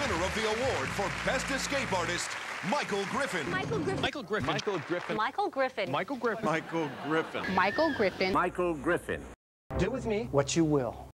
winner of the award for Best Escape Artist, Michael Griffin. Michael Griffin. Michael Griffin. Michael Griffin. Michael Griffin. Michael Griffin. Michael Griffin. Michael Griffin. Michael Griffin. Do with me what you will.